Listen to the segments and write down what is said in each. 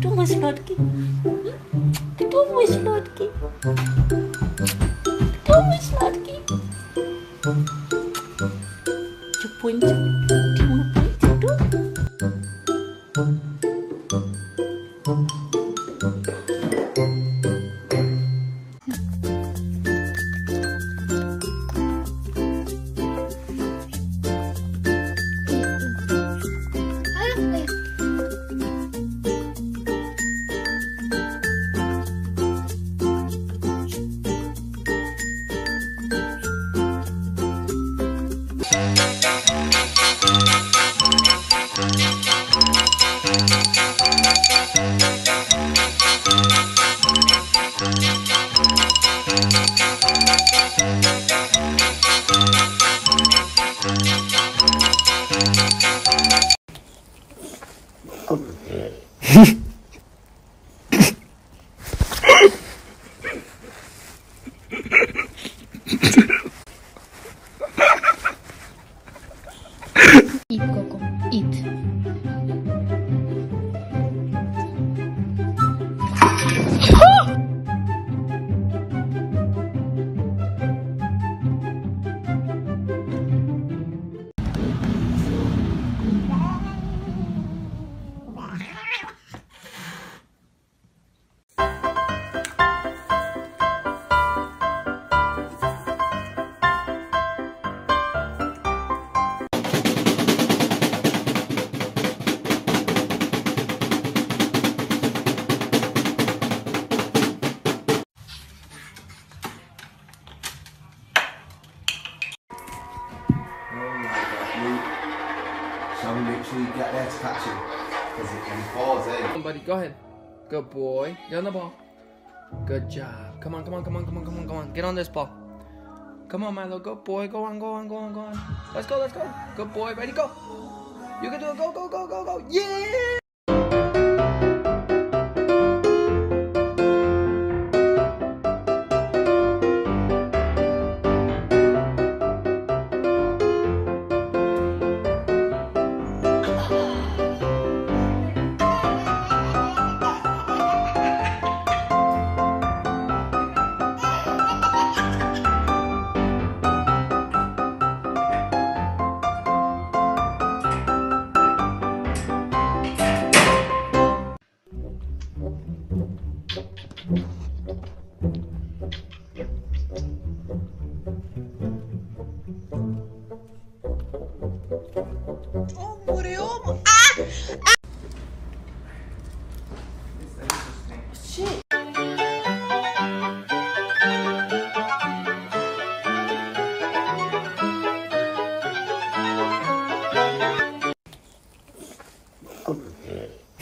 Ketemu słodki. Ketemu słodki. Ketemu słodki. Ciupuńcu. Ciupuńcu. Eat, Shall make sure you get there to catch him? Because he falls in. Come on, buddy. Go ahead. Good boy. Get on the ball. Good job. Come on, come on, come on, come on, come on, come on. Get on this ball. Come on, Milo. Good boy. Go on, go on, go on, go on. Let's go, let's go. Good boy. Ready, go. You can do it. Go, go, go, go, go. Yeah!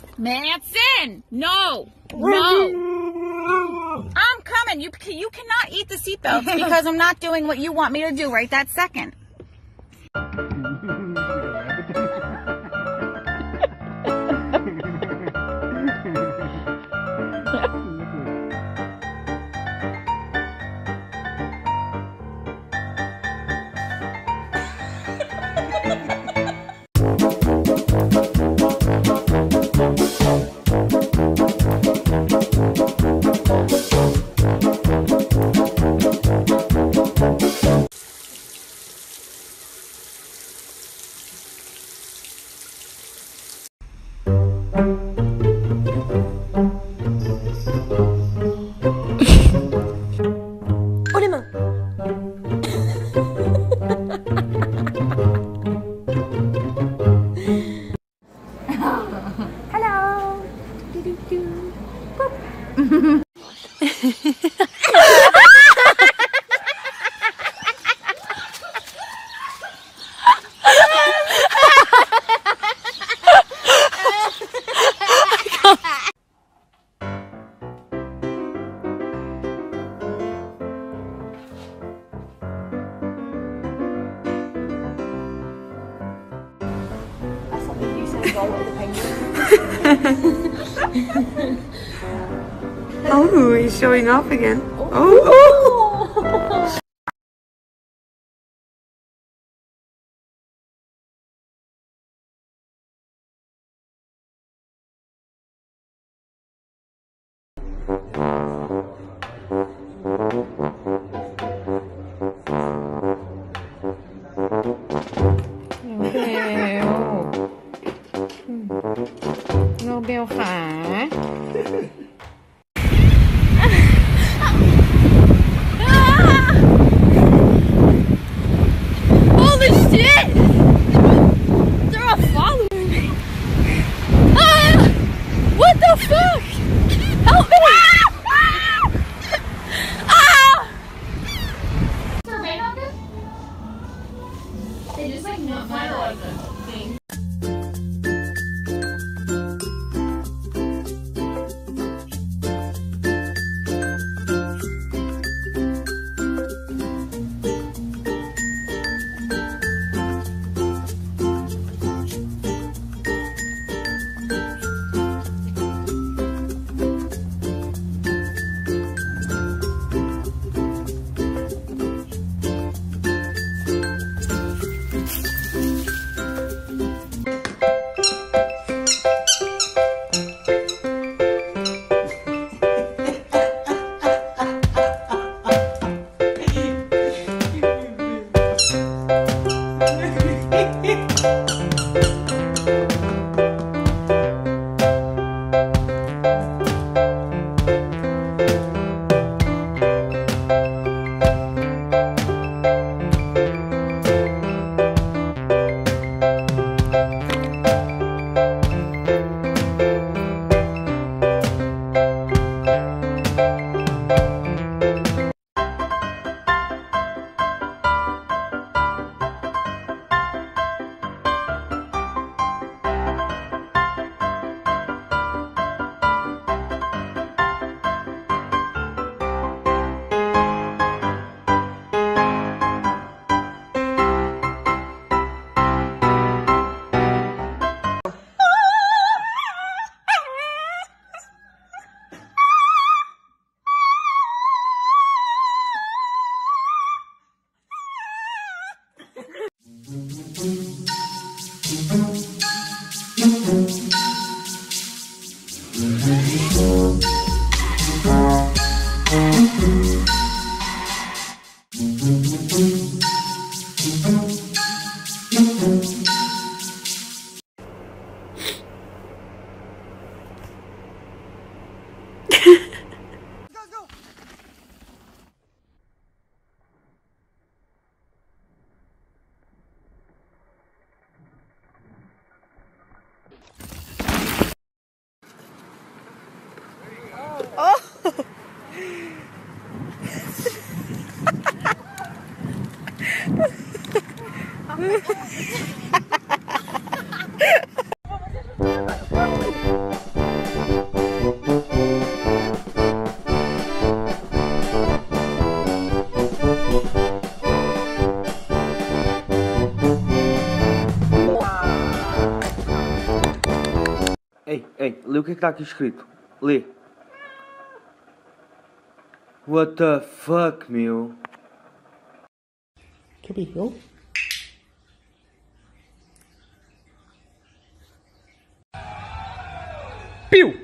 the. Manson, no, no. I'm coming. You you cannot eat the seatbelts because I'm not doing what you want me to do right that second. Oh, he's showing off again. Oh, oh. Rebel oh. โน They just like not my like thing. Lê o que, é que tá aqui escrito. Lê. What the fuck, meu? Que brigou? Piu!